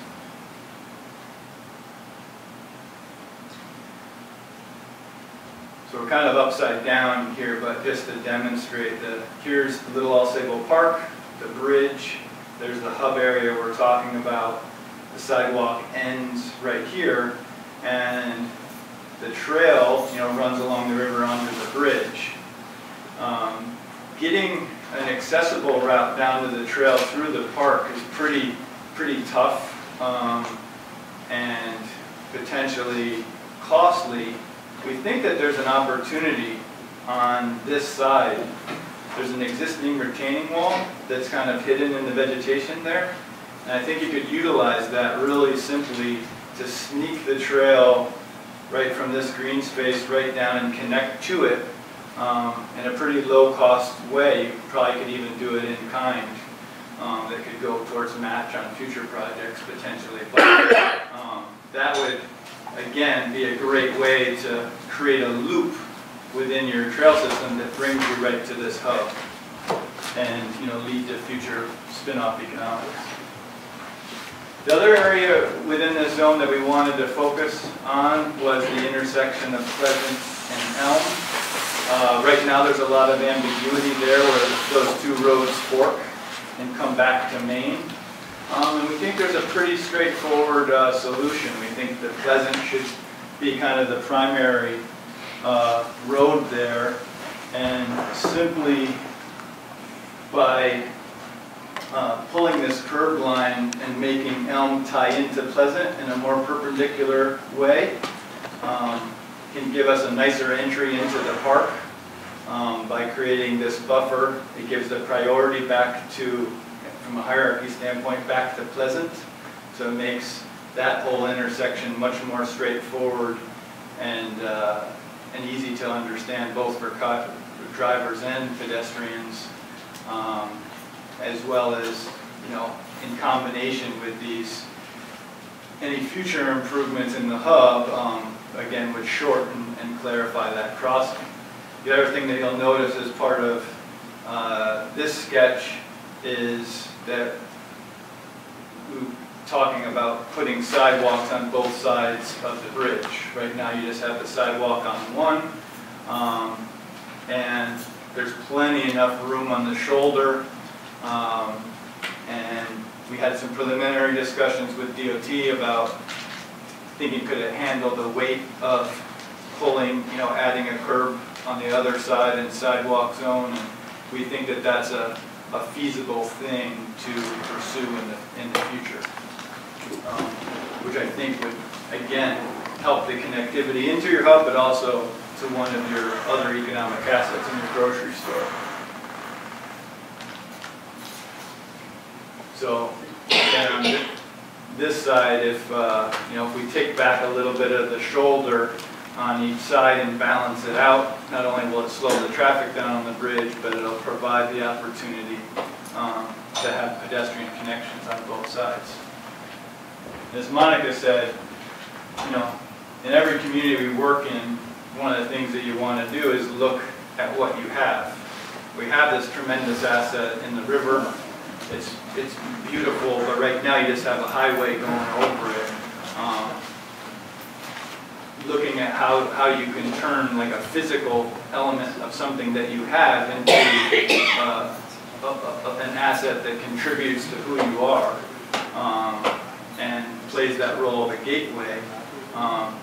So we're kind of upside down here, but just to demonstrate the, here's Little Ausable Park, the bridge, there's the hub area we're talking about. The sidewalk ends right here, and the trail, you know, runs along the river under the bridge. Um, Getting an accessible route down to the trail through the park is pretty, pretty tough, um, and potentially costly. We think that there's an opportunity on this side. There's an existing retaining wall that's kind of hidden in the vegetation there. And I think you could utilize that really simply to sneak the trail right from this green space right down and connect to it um, in a pretty low-cost way. You probably could even do it in kind. um, That could go towards match on future projects potentially. But um, that would, again, be a great way to create a loop within your trail system that brings you right to this hub and, you know, lead to future spin-off economics. The other area within this zone that we wanted to focus on was the intersection of Pleasant and Elm. Uh, Right now, there's a lot of ambiguity there where those two roads fork and come back to Main. Um, And we think there's a pretty straightforward uh, solution. We think that Pleasant should be kind of the primary uh, road there. And simply by uh, pulling this curb line and making Elm tie into Pleasant in a more perpendicular way um, can give us a nicer entry into the park. Um, By creating this buffer, it gives the priority back to, from a hierarchy standpoint, back to Pleasant. So it makes that whole intersection much more straightforward and, uh, and easy to understand both for for drivers and pedestrians. Um, as well as, you know, in combination with these, any future improvements in the hub, um, again, would shorten and clarify that crossing. The other thing that you'll notice as part of uh, this sketch is that we're talking about putting sidewalks on both sides of the bridge. Right now, you just have the sidewalk on one, um, and there's plenty enough room on the shoulder um, And we had some preliminary discussions with DOT about thinking could it handle the weight of pulling, you know, adding a curb on the other side and sidewalk zone. And we think that that's a a feasible thing to pursue in the, in the future. Um, Which I think would, again, help the connectivity into your hub, but also to one of your other economic assets in your grocery store. So, on thi- this side, if, uh, you know, if we take back a little bit of the shoulder on each side and balance it out, not only will it slow the traffic down on the bridge, but it'll provide the opportunity um, to have pedestrian connections on both sides. As Monica said, you know, in every community we work in, one of the things that you want to do is look at what you have. We have this tremendous asset in the river. It's, it's beautiful, but right now you just have a highway going over it. Um, Looking at how, how you can turn like a physical element of something that you have into uh, a- a- an asset that contributes to who you are um, and plays that role of a gateway um,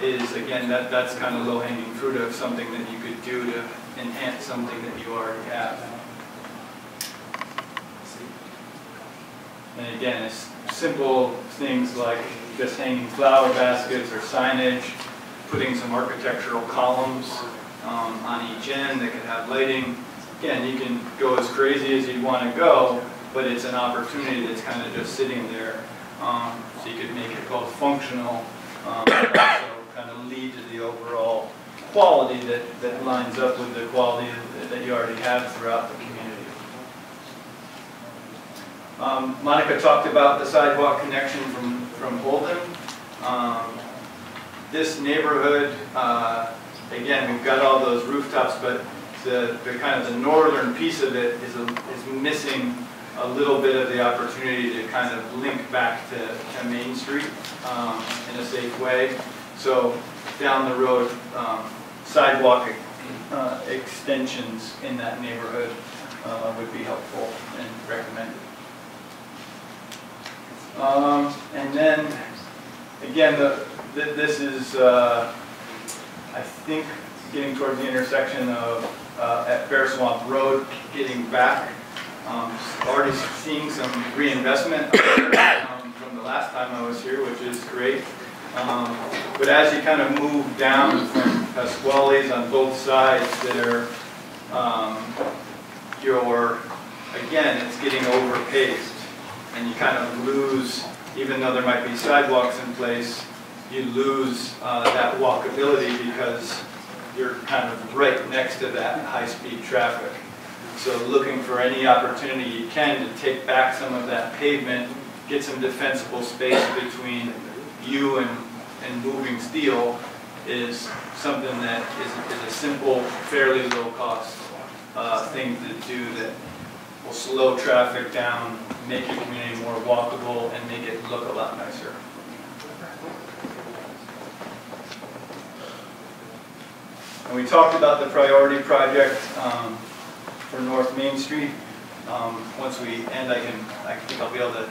is, again, that, that's kind of low-hanging fruit of something that you could do to enhance something that you already have. And again, it's simple things like just hanging flower baskets or signage, putting some architectural columns um, on each end that could have lighting. Again, you can go as crazy as you want to go, but it's an opportunity that's kind of just sitting there. Um, So you could make it both functional, um, and also kind of lead to the overall quality that, that lines up with the quality that that you already have throughout the community. Um, Monica talked about the sidewalk connection from, from Holden. Um, This neighborhood, uh, again, we've got all those rooftops, but the, the kind of the northern piece of it is, a- is missing a little bit of the opportunity to kind of link back to, to Main Street um, in a safe way. So down the road, um, sidewalk uh, extensions in that neighborhood uh, would be helpful and recommended. Um, And then, again, the, th- this is, uh, I think, getting towards the intersection of, uh, at Bear Swamp Road, getting back. Um, Already seeing some reinvestment um, from the last time I was here, which is great. Um, But as you kind of move down from Pasquale's on both sides there, um, you're, again, it's getting overpaced. And you kind of lose, even though there might be sidewalks in place, you lose uh, that walkability because you're kind of right next to that high-speed traffic. So looking for any opportunity you can to take back some of that pavement, get some defensible space between you and, and moving steel is something that is, is a simple, fairly low-cost uh, thing to do that will slow traffic down, make your community more walkable, and make it look a lot nicer. And we talked about the priority project um, for North Main Street. Um, Once we end, I can, I think I'll be able to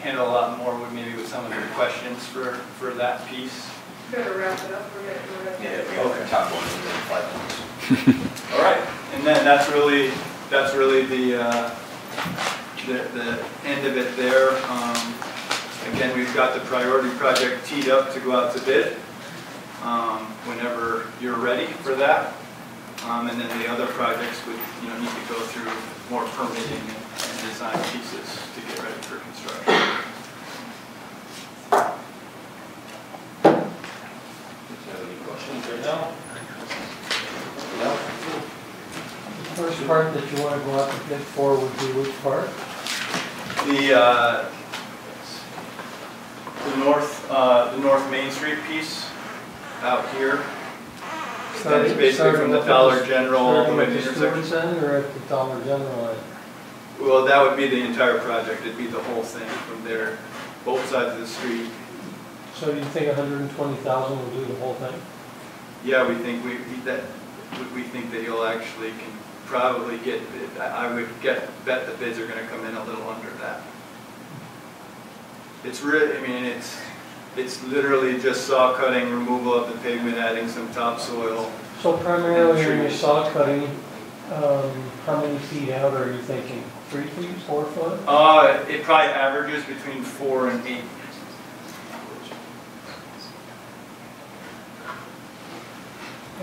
handle a lot more with maybe with some of your questions for, for that piece. Better wrap it up, we're gonna, we're gonna. Yeah, we got the top one five minutes. All right, and then that's really, that's really the, uh, the, the end of it there. Um, Again, we've got the priority project teed up to go out to bid, um, whenever you're ready for that. Um, and then the other projects would, you know, need to go through more permitting and and design pieces to get ready for construction. Any questions right now? No? The first part that you want to go out to bid for would be which part? The, uh, the north, uh, the North Main Street piece out here. That's basically from the Dollar General all the Starting way at to the intersection. Center or at the Dollar General end? Well, that would be the entire project, it'd be the whole thing from there, both sides of the street. So you think hundred and twenty thousand will do the whole thing? Yeah, we think, we, that, we- we think that you'll actually can probably get, I would get, bet the bids are gonna come in a little under that. It's really, I mean, it's, it's literally just saw cutting, removal of the pavement, adding some topsoil. So primarily when you're saw cutting, um, how many feet out are you thinking? Three feet, four foot? Uh, it probably averages between four and eight.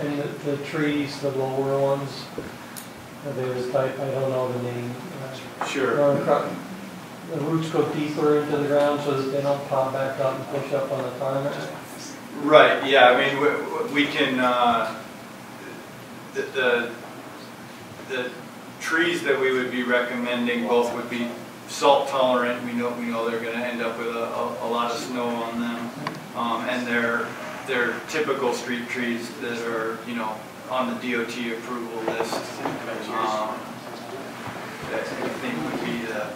And the, the trees, the lower ones, are they the I don't know the name. uh, Sure. run The roots go deeper into the ground so that they don't pop back up and push up on the tarmac? Right, yeah, I mean, we, we can, uh, the, the, the trees that we would be recommending both would be salt tolerant, we know, we know they're gonna end up with a, a, a lot of snow on them. Um, and they're, they're typical street trees that are, you know, on the DOT approval list. Um, That I think would be the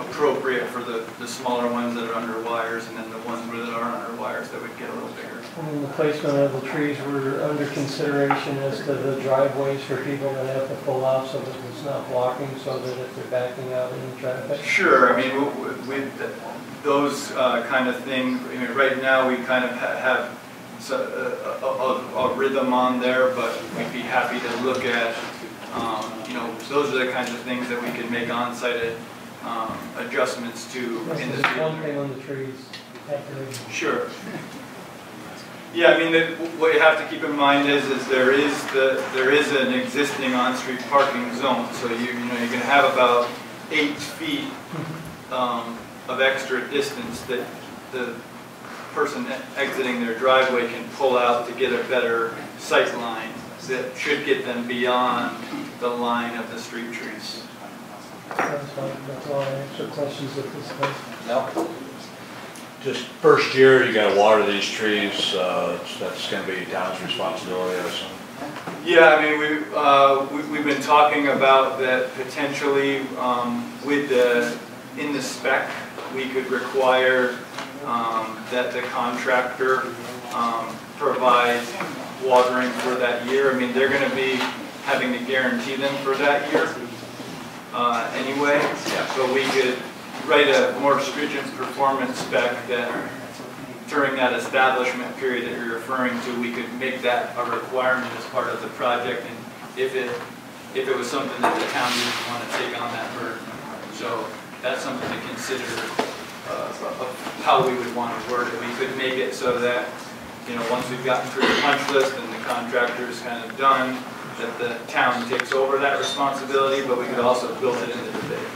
appropriate for the, the smaller ones that are under wires and then the ones that aren't under wires that would get a little bigger. And the placement of the trees were under consideration as to the driveways for people that have to pull out so that it's not blocking, so that if they're backing out into traffic. Sure, I mean, with th- those uh, kind of things, I mean, right now, we kind of ha- have a a- a rhythm on there, but we'd be happy to look at, um, you know, those are the kinds of things that we can make on-site um, adjustments to in the is one thing on the trees. Sure. Yeah, I mean, the- what you have to keep in mind is, is there is the, there is an existing on-street parking zone, so you, you know, you're gonna have about eight feet um, of extra distance that the person exiting their driveway can pull out to get a better sight line that should get them beyond the line of the street trees. That's fine, that's all I have, questions at this time. No? Just first year, you gotta water these trees, uh, that's gonna be town's responsibility, I assume. Yeah, I mean, we, uh, we- we've been talking about that potentially, um, with the, in the spec, we could require, um, that the contractor, um, provide watering for that year. I mean, they're gonna be having to guarantee them for that year, uh, anyway. So we could write a more stringent performance spec that during that establishment period that you're referring to, we could make that a requirement as part of the project, and if it, if it was something that the town didn't want to take on that burden. So that's something to consider, uh, of how we would want to word it. We could make it so that, you know, once we've gotten through the punch list and the contractor's kind of done, that the town takes over that responsibility, but we could also build it into the bid.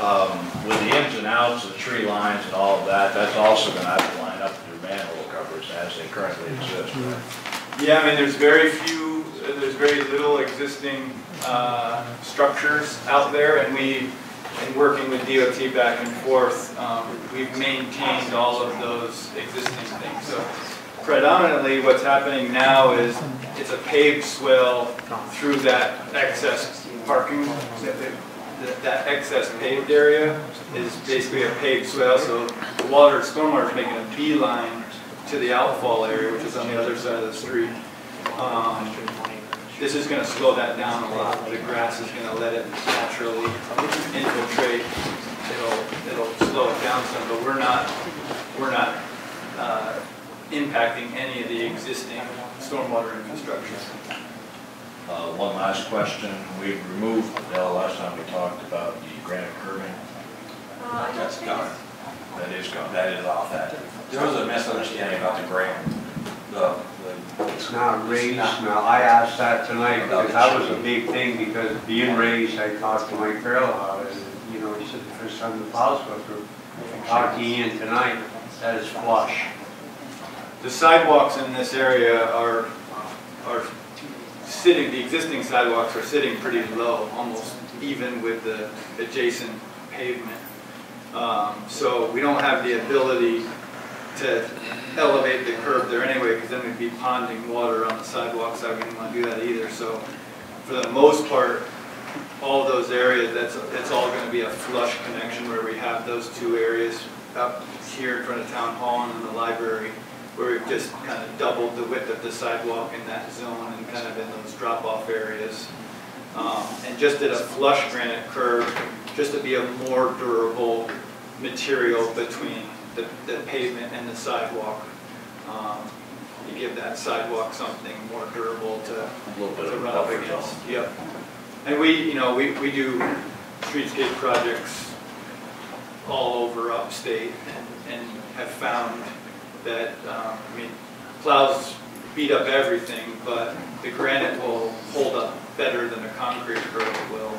Um, with the ins and outs of the tree lines and all of that, that's also gonna have to line up with your manhole covers as they currently exist, right? Yeah, I mean, there's very few, there's very little existing uh, structures out there, and we, in working with DOT back and forth, um, we've maintained all of those existing things. So predominantly, what's happening now is it's a paved swale through that excess parking, that- that that excess paved area is basically a paved swale, so the water, stormwater is making a beeline to the outfall area, which is on the other side of the street. Um, This is gonna slow that down a lot, the grass is gonna let it naturally infiltrate, it'll, it'll slow it down some, but we're not, we're not uh, impacting any of the existing stormwater infrastructure. Uh, one last question, we removed, Dell, last time we talked about the granite curbing, Uh, I don't That's gone. that is gone, that is off that. There was a misunderstanding about the grant, the, the It's not raised now, I asked that tonight, because that was a big thing, because being raised, I talked to Mike Farrell about it, and, you know, he said the first time the plows go through. Talked to Ian tonight, that is flush. The sidewalks in this area are, are sitting, the existing sidewalks are sitting pretty low, almost even with the adjacent pavement. Um, So we don't have the ability to elevate the curb there anyway, because then we'd be ponding water on the sidewalks, I wouldn't want to do that either. So for the most part, all those areas, that's, it's all going to be a flush connection where we have those two areas up here in front of Town Hall and in the library, where we've just kind of doubled the width of the sidewalk in that zone and kind of in those drop-off areas. Um, And just did a flush granite curb, just to be a more durable material between the the pavement and the sidewalk. Um, You give that sidewalk something more durable to A little bit to run up against. Yep. And we, you know, we, we do streetscape projects all over upstate and, and have found that, um, I mean, plows beat up everything, but the granite will hold up better than the concrete curb will.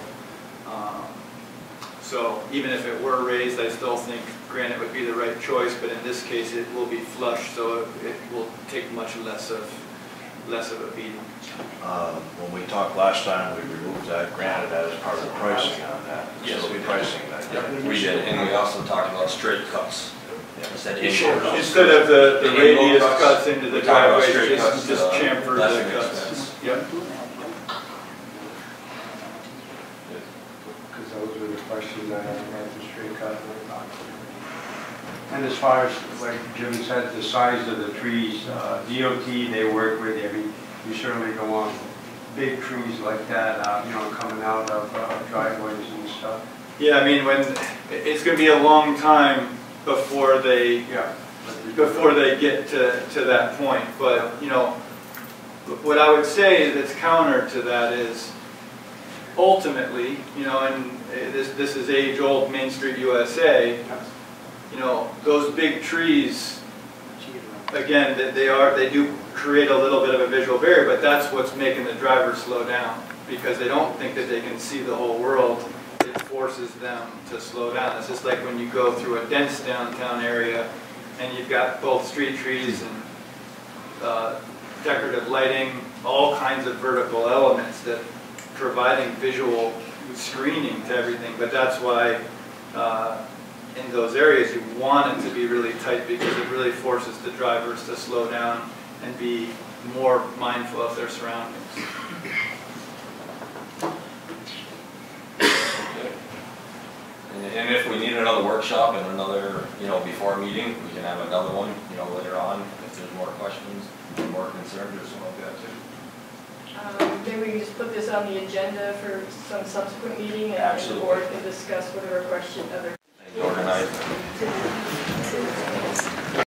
Um, So even if it were raised, I still think granite would be the right choice, but in this case, it will be flush, so it it will take much less of, less of a beating. Um, When we talked last time, we removed that granite as part of the pricing on that. Yes, So we did. Pricing that. Yep, we did, and we also talked about straight cuts. Instead of Instead of the, the The radius cuts, cuts into the we driveway, straight cuts just, to, just uh, chamfer the of an cuts. expense. Yep. Because those were the questions I had about the straight cut. And as far as, like Jim said, the size of the trees, uh, DOT, they work with, you. I mean, you certainly don't want big trees like that, uh, you know, coming out of uh, driveways and stuff. Yeah, I mean, when, it's gonna be a long time before they, Yeah. before they get to, to that point, but, you know, what I would say that's counter to that is ultimately, you know, and eh, this, this is age-old Main Street USA, you know, those big trees, again, that they are, they do create a little bit of a visual barrier, but that's what's making the driver slow down, because they don't think that they can see the whole world. It forces them to slow down. It's just like when you go through a dense downtown area, and you've got both street trees and uh, decorative lighting, all kinds of vertical elements that providing visual screening to everything, but that's why uh, in those areas, you want it to be really tight because it really forces the drivers to slow down and be more mindful of their surroundings. And and if we need another workshop and another, you know, before a meeting, we can have another one, you know, later on, if there's more questions, more concerns or something like that too. Um, Maybe we can just put this on the agenda for some subsequent meeting and the board can discuss whatever question other organized.